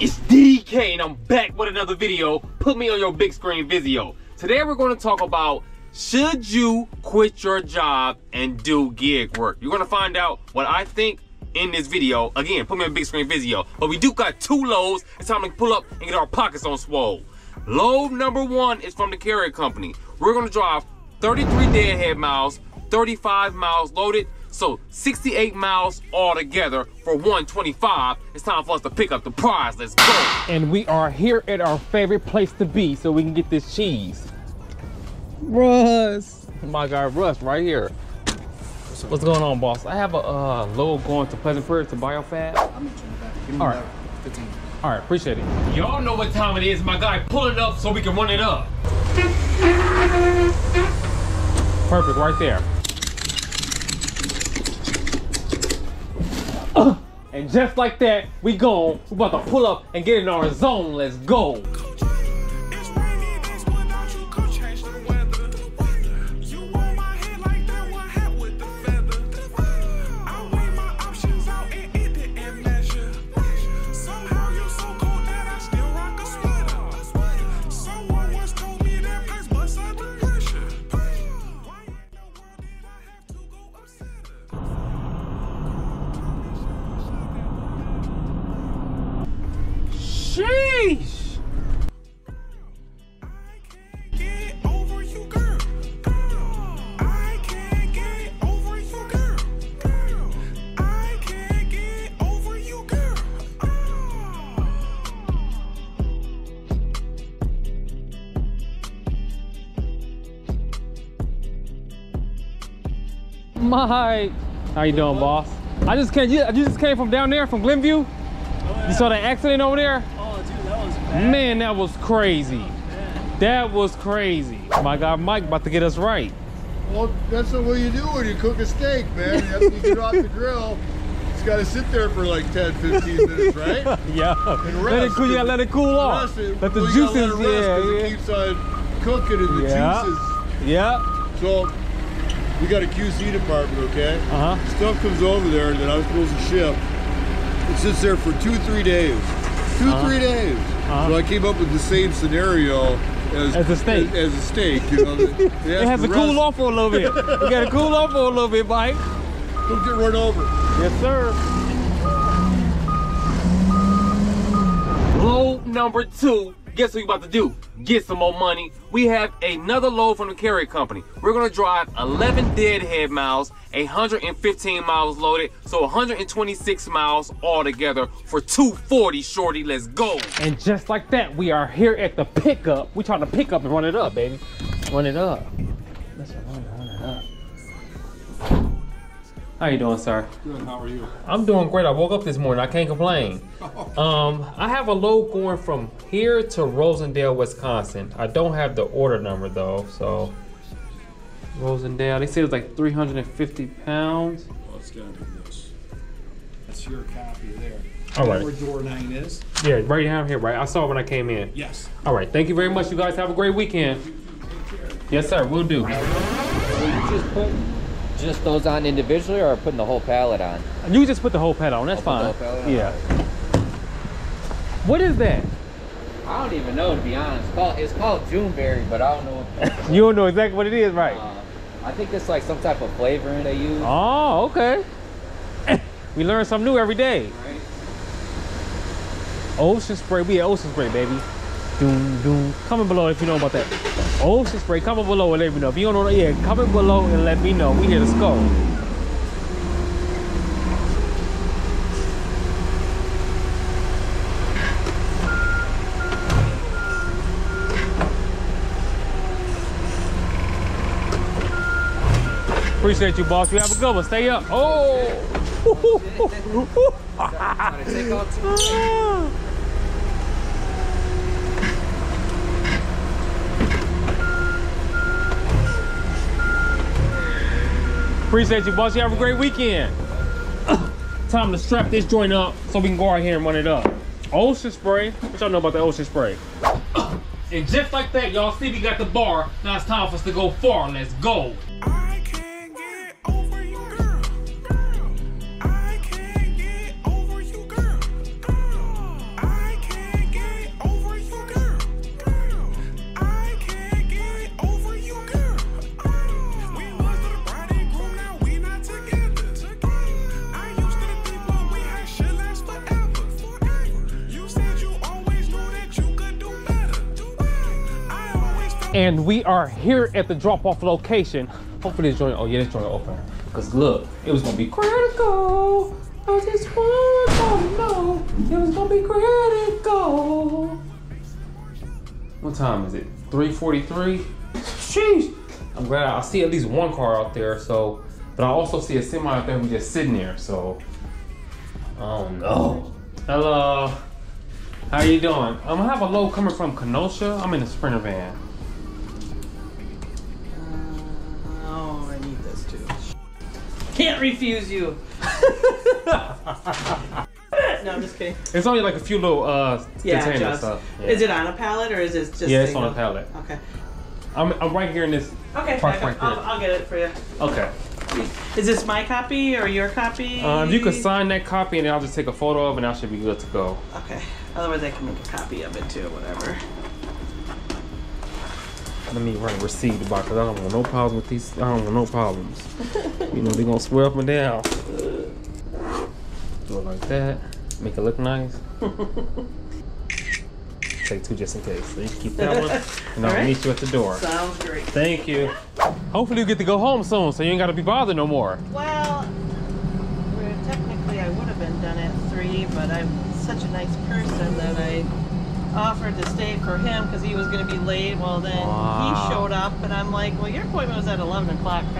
It's DK and I'm back with another video. Put me on your big screen Vizio. Today we're going to talk about should you quit your job and do gig work? You're going to find out what I think in this video. Again, put me on big screen Vizio. But we do got two loads. It's time to pull up and get our pockets on swole. Load number one is from the carrier company. We're going to drive 33 deadhead miles, 35 miles loaded, so 68 miles altogether for 125. It's time for us to pick up the prize. Let's go. And we are here at our favorite place to be so we can get this cheese. Russ. Oh my guy Russ right here. What's going on, boss? I have a uh, load going to Pleasant Prairie to BioFab. I'm gonna turn it back. Give me All right. 15. All right, appreciate it. Y'all know what time it is. My guy pull it up so we can run it up. Perfect, right there. And just like that, we gone. We about to pull up and get in our zone. Let's go. My. How you doing, boss? I just came. You, you just came from down there, from Glenview. You saw that accident over there? Oh, dude, that was bad. Man, that was crazy. That was crazy. My guy Mike about to get us right. Well, that's what you do when you cook a steak, man. After you get off the grill, it's got to sit there for like 10, 15 minutes, right? Yeah. And Let it cool. You gotta let it cool off. Rest it. Let the Well, you juices. let it rest 'cause yeah, It keeps on cooking and the Yeah. juices. yeah. So, we got a QC department, okay? Uh huh. Stuff comes over there that I'm supposed to ship. It sits there for two, three days. 2 Uh-huh. three days. Uh-huh. So I came up with the same scenario as, As a steak. As, as a steak, you know. It has to cool off for a little bit. You gotta cool off for a little bit, Mike. Don't get run over. Yes, sir. Load number two. Guess what we about to do? Get some more money. We have another load from the carrier company. We're gonna drive 11 deadhead miles, 115 miles loaded, so 126 miles altogether for 240 shorty. Let's go. And just like that, we are here at the pickup. We trying to pick up and run it up, baby. Run it up. How you doing, sir? Good, how are you? I'm doing great. I woke up this morning. I can't complain. Um, I have a load going from here to Rosendale, Wisconsin. I don't have the order number though, so Rosendale. They said it's like 350 pounds. Well, it's gotta be this. That's your copy there. All right. You. Where door nine is? Yeah, right down here, right? I saw it when I came in. Yes. All right. Thank you very much. You guys have a great weekend. Yes, sir. We'll do. Just those on individually or putting the whole pallet on? You just put the whole pad on. That's I'll fine. the whole on. Yeah. What is that? I don't even know to be honest. It's called, it's called Juneberry, but I don't know. You don't know exactly what it is, right? uh, I think it's like some type of flavoring they use. Oh, okay. we learn something new every day. Right? Ocean spray, we at ocean spray, baby. Doom, doom. Comment below if you know about that. Oh, Ocean spray, comment below and let me know. If you don't know, yeah, comment below and let me know. We here to score. Appreciate you, boss. You have a good one. Stay up. Oh. Trying to take out too Appreciate you, boss. You have a great weekend. Time to strap this joint up so we can go out here and run it up. Ocean spray. What y'all know about the ocean spray? And just like that, y'all see we got the bar. Now it's time for us to go far. Let's go. And we are here at the drop-off location. Hopefully this joint, oh yeah, this joint open. Cause look, it was gonna be critical. I just want to know it was gonna be critical. What time is it? 3:43. Sheesh. I'm glad I see at least one car out there. So, but I also see a semi out there just sitting there. So, don't know. Hello. How you doing? I'm gonna have a load coming from Kenosha. I'm in a Sprinter van. Can't refuse you. no, I'm just kidding. It's only like a few little uh Yeah, container just. stuff. Yeah. Is it on a pallet or is it just? Yeah, it's single? on a pallet. Okay. I'm, I'm right here in this. Okay. Park right I'll, I'll get it for you. Okay. Is this my copy or your copy? Uh, if you could sign that copy and then I'll just take a photo of it and I should be good to go. Okay. Otherwise, I can make a copy of it too. Whatever. Let me write receipt about because I don't want no problems with these. I don't want no problems. you know, they're going to swear up and down. Do it like that. Make it look nice. Take two just in case. So you keep that one. And I'll Alright. meet you at the door. Sounds great. Thank you. Hopefully you get to go home soon so you ain't got to be bothered no more. Well, technically I would have been done at three, but I'm such a nice person that I offered to stay for him because he was going to be late. Well, then Wow. he showed up, and I'm like, "Well, your appointment was at 11 o'clock."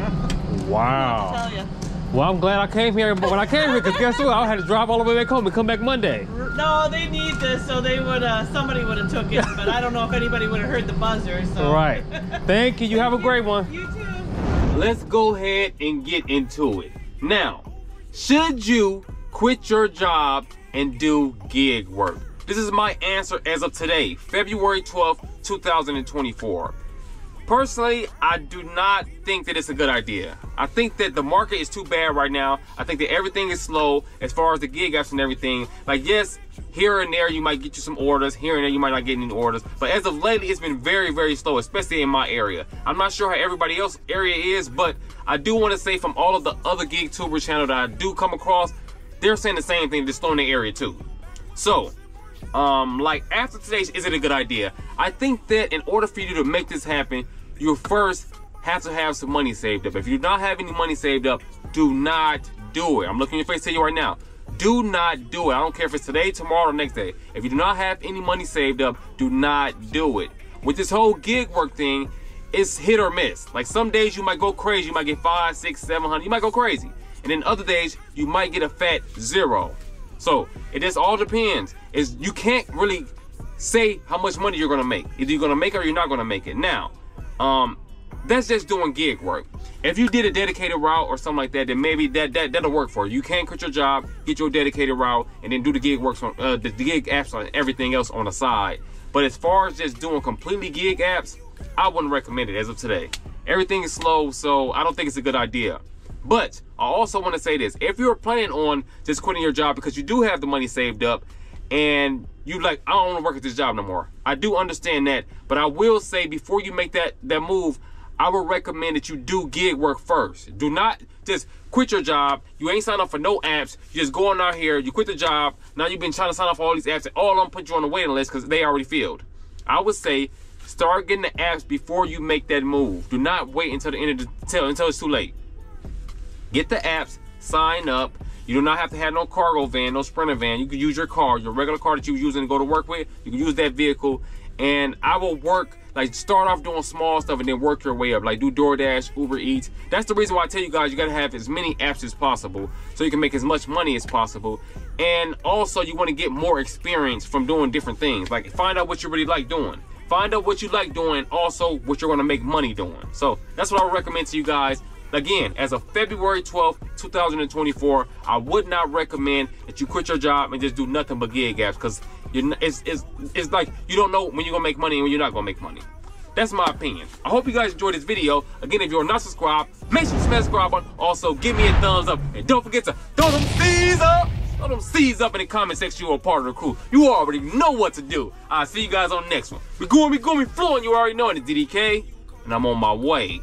Wow. Tell you. Well, I'm glad I came here, but when I came here, because guess what? I had to drive all the way back home and come back Monday. No, they need this, so they would. Uh, somebody would have took it, but I don't know if anybody would have heard the buzzer. So. Right. Thank you. You have a great one. You too. Let's go ahead and get into it. Now, should you quit your job and do gig work? This is my answer as of today, February 12th, 2024. Personally, I do not think that it's a good idea. I think that the market is too bad right now. I think that everything is slow as far as the gig apps and everything. Like, yes, here and there you might get you some orders. Here and there you might not get any orders. But as of lately, it's been very, very slow, especially in my area. I'm not sure how everybody else area is, but I do want to say from all of the other gig tuber channel that I do come across, they're saying the same thing, just slow in the area too. So, um, like after today, is it a good idea? I think that in order for you to make this happen, you first have to have some money saved up. If you do not have any money saved up, do not do it. I'm looking in your face, tell you right now. Do not do it. I don't care if it's today, tomorrow, or next day. If you do not have any money saved up, do not do it. With this whole gig work thing, it's hit or miss. Like some days you might go crazy, you might get five, six, seven hundred, you might go crazy. And then other days you might get a fat zero. So it just all depends. Is you can't really say how much money you're gonna make. Either you're gonna make it or you're not gonna make it. Now, um, that's just doing gig work. If you did a dedicated route or something like that, then maybe that, that that'll work for you. You can quit your job, get your dedicated route, and then do the gig works on uh, the, the gig apps on everything else on the side. But as far as just doing completely gig apps, I wouldn't recommend it as of today. Everything is slow, so I don't think it's a good idea. But I also want to say this: if you're planning on just quitting your job because you do have the money saved up, and you like, I don't want to work at this job no more. I do understand that, but I will say before you make that that move, I would recommend that you do gig work first. Do not just quit your job. You ain't signed up for no apps. You just going out here. You quit the job. Now you've been trying to sign up for all these apps, and all of them put you on the waiting list because they already filled. I would say start getting the apps before you make that move. Do not wait until the end of the until, until it's too late. Get the apps, sign up. You do not have to have no cargo van, no sprinter van. You can use your car, your regular car that you're using to go to work with. You can use that vehicle. And I will work, like start off doing small stuff and then work your way up. Like do DoorDash, Uber Eats. That's the reason why I tell you guys you gotta have as many apps as possible so you can make as much money as possible. And also you wanna get more experience from doing different things. Like find out what you really like doing. Find out what you like doing, also what you're gonna make money doing. So that's what I recommend to you guys. Again, as of February 12th, 2024, I would not recommend that you quit your job and just do nothing but gig apps because it's, it's, it's like you don't know when you're gonna make money and when you're not gonna make money. That's my opinion. I hope you guys enjoyed this video. Again, if you're not subscribed, make sure you smash the subscribe button. Also, give me a thumbs up. And don't forget to throw them C's up. Throw them C's up in the comment section. You're part of the crew. You already know what to do. I'll see you guys on the next one. We going, we going, we flowing. You already know it. DDK. And I'm on my way.